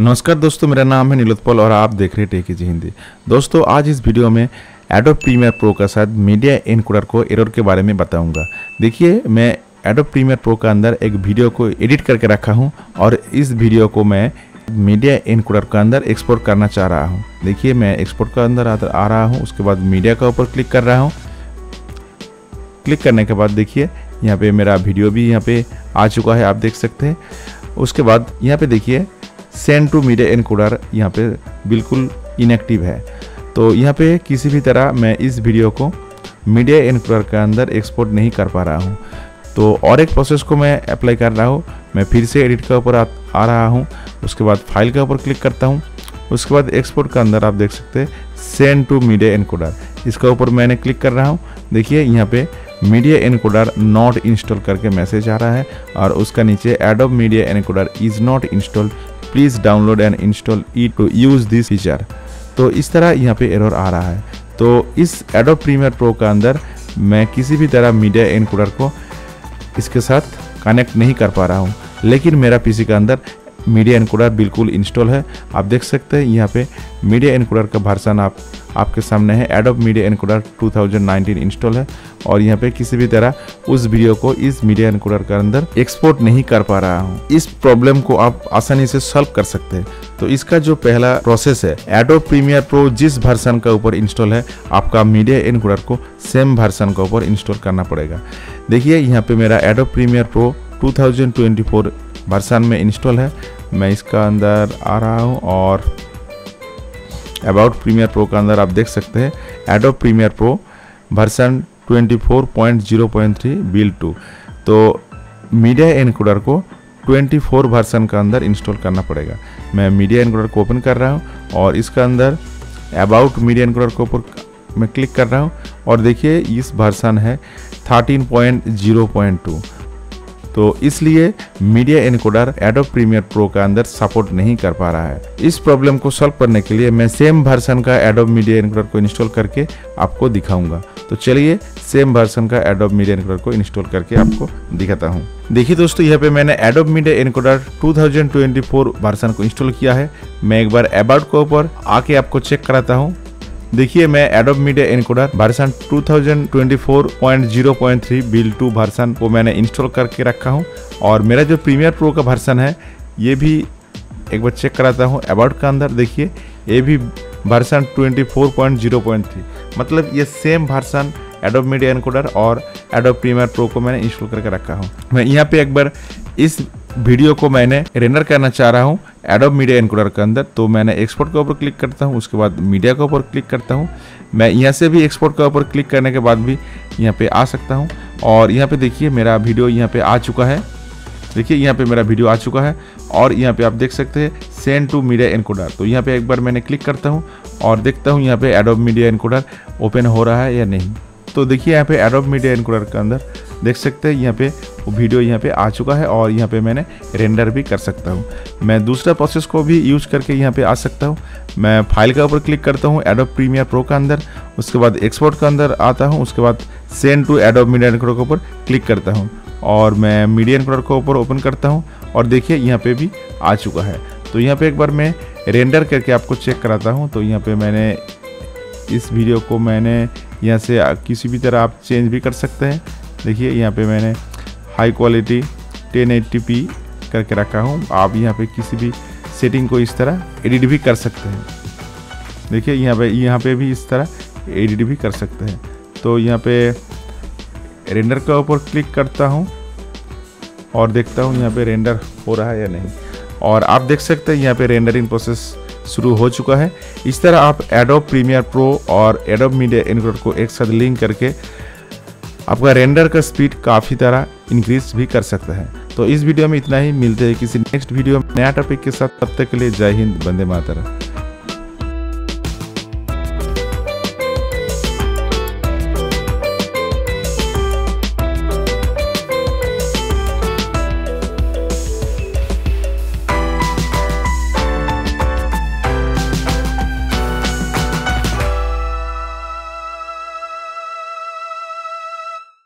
नमस्कार दोस्तों, मेरा नाम है नीलोत्पल और आप देख रहे हैं टेकी जी हिंदी। दोस्तों, आज इस वीडियो में एडोब प्रीमियर प्रो का साथ मीडिया इनकोडर को एरर के बारे में बताऊँगा। देखिए, मैं एडोब प्रीमियर प्रो का अंदर एक वीडियो को एडिट करके रखा हूँ और इस वीडियो को मैं मीडिया इनकोडर के अंदर एक्सपोर्ट करना चाह रहा हूँ। देखिए, मैं एक्सपोर्ट के अंदर आ रहा हूँ, उसके बाद मीडिया के ऊपर क्लिक कर रहा हूँ। क्लिक करने के बाद देखिए, यहाँ पे मेरा वीडियो भी यहाँ पे आ चुका है, आप देख सकते हैं। उसके बाद यहाँ पे देखिए सेंड टू मीडिया एनकोडर यहाँ पे बिल्कुल इनएक्टिव है। तो यहाँ पे किसी भी तरह मैं इस वीडियो को मीडिया एनकोडर के अंदर एक्सपोर्ट नहीं कर पा रहा हूँ। तो और एक प्रोसेस को मैं अप्लाई कर रहा हूँ। मैं फिर से एडिट के ऊपर आ, रहा हूँ। उसके बाद फ़ाइल के ऊपर क्लिक करता हूँ। उसके बाद एक्सपोर्ट के अंदर आप देख सकते हैं सेंड टू मीडिया एनकोडर इसके ऊपर मैंने क्लिक कर रहा हूँ। देखिए यहाँ पे मीडिया एनकोडर नॉट इंस्टॉल करके मैसेज आ रहा है और उसका नीचे Adobe media encoder is not install please download and install E to use this feature तो इस तरह यहाँ पे एरर आ रहा है। तो इस एडो प्रीमियर प्रो का अंदर मैं किसी भी तरह मीडिया एनकोडर को इसके साथ कनेक्ट नहीं कर पा रहा हूँ। लेकिन मेरा पीसी के अंदर मीडिया इनकोडर बिल्कुल इंस्टॉल है। आप देख सकते हैं यहाँ पे मीडिया इनकोडर का वर्सन आप, आपके सामने है। एडोब मीडिया इनकोडर 2019 इंस्टॉल है और यहाँ पे किसी भी तरह उस वीडियो को इस मीडिया इनकोडर के अंदर एक्सपोर्ट नहीं कर पा रहा हूँ। इस प्रॉब्लम को आप आसानी से सॉल्व कर सकते हैं। तो इसका जो पहला प्रोसेस है एडोब प्रीमियर प्रो जिस वर्सन का ऊपर इंस्टॉल है, आपका मीडिया इनकोडर को सेम वर्सन का ऊपर इंस्टॉल करना पड़ेगा। देखिए यहाँ पे मेरा एडोब प्रीमियर प्रो 2024 वर्सन में इंस्टॉल है। मैं इसका अंदर आ रहा हूँ और अबाउट प्रीमियर प्रो का अंदर आप देख सकते हैं। Adobe Premiere Pro version 24.0.3 build two तो मीडिया एनकोडर को 24 वर्सन का अंदर इंस्टॉल करना पड़ेगा। मैं मीडिया एनकोडर को ओपन कर रहा हूँ और इसका अंदर अबाउट मीडिया एनकोडर को ऊपर मैं क्लिक कर रहा हूँ और देखिए, इस वर्सन है 13.0.2 तो इसलिए media encoder Adobe Premiere Pro का अंदर सपोर्ट नहीं कर पा रहा है। इस प्रॉब्लम को सॉल्व करने के लिए मैं सेम वर्सन का एडोब मीडिया इनकोडर को इंस्टॉल करके आपको दिखाऊँगा। तो चलिए सेम वर्सन का एडोब मीडिया इनकोडर को इंस्टॉल करके आपको दिखाता हूँ। देखिए दोस्तों, यहाँ पे मैंने एडोब मीडिया इनकोडर 2024 वर्सन को इंस्टॉल किया है। मैं एक बार अबाउट के ऊपर आके आपको चेक कराता हूँ। देखिए, मैं Adobe media encoder version 2024.0.3 build two version को मैंने इंस्टॉल करके रखा हूँ। और मेरा जो प्रीमियर प्रो का वर्सन है, ये भी एक बार चेक कराता हूँ। अबाउट का अंदर देखिए, ये भी वर्सन 24.0.3 मतलब ये same version Adobe media encoder और एडोब प्रीमियर प्रो को मैंने इंस्टॉल करके रखा हूँ। मैं यहाँ पे एक बार इस वीडियो को मैंने रेंडर करना चाह रहा हूँ एडोब मीडिया इनकोडर के अंदर तो मैंने एक्सपोर्ट के ऊपर क्लिक करता हूँ, उसके बाद मीडिया के ऊपर क्लिक करता हूँ। मैं यहाँ से भी एक्सपोर्ट के ऊपर क्लिक करने के बाद भी यहाँ पे आ सकता हूँ। और यहाँ पे देखिए, मेरा वीडियो यहाँ पे आ चुका है। देखिए, यहाँ पे मेरा वीडियो आ चुका है। और यहाँ पे आप देख सकते हैं सेंड टू मीडिया इनकोडर तो यहाँ पे एक बार मैंने क्लिक करता हूँ और देखता हूँ यहाँ पे एडोब मीडिया इनकोडर ओपन हो रहा है या नहीं। तो देखिए यहाँ पे एडोब मीडिया इनकोडर के अंदर देख सकते हैं, यहाँ पे वो वीडियो यहाँ पे आ चुका है और यहाँ पे मैंने रेंडर भी कर सकता हूँ। मैं दूसरा प्रोसेस को भी यूज़ करके यहाँ पे आ सकता हूँ। मैं फ़ाइल के ऊपर क्लिक करता हूँ एडोब प्रीमियर प्रो का अंदर, उसके बाद एक्सपोर्ट के अंदर आता हूँ, उसके बाद send to Adobe media encoder के ऊपर क्लिक करता हूँ और मैं मीडिया इनकोडर के ऊपर ओपन करता हूँ और देखिए यहाँ पर भी आ चुका है। तो यहाँ पर एक बार मैं रेंडर करके आपको चेक कराता हूँ। तो यहाँ पर मैंने इस वीडियो को मैंने यहाँ से किसी भी तरह आप चेंज भी कर सकते हैं। देखिए, यहाँ पे मैंने हाई क्वालिटी 1080p करके रखा हूँ। आप यहाँ पे किसी भी सेटिंग को इस तरह एडिट भी कर सकते हैं। देखिए, यहाँ पे यहाँ पे भी इस तरह एडिट भी कर सकते हैं। तो यहाँ पे रेंडर के ऊपर क्लिक करता हूँ और देखता हूँ यहाँ पे रेंडर हो रहा है या नहीं। और आप देख सकते हैं यहाँ पे रेंडरिंग प्रोसेस शुरू हो चुका है। इस तरह आप एडोब प्रीमियर प्रो और एडोब मीडिया इनकोडर को एक साथ लिंक करके आपका रेंडर का स्पीड काफ़ी तरह इंक्रीज भी कर सकता है। तो इस वीडियो में इतना ही। मिलते हैं किसी नेक्स्ट वीडियो में नया टॉपिक के साथ। तब तक के लिए जय हिंद बंदे मातरम।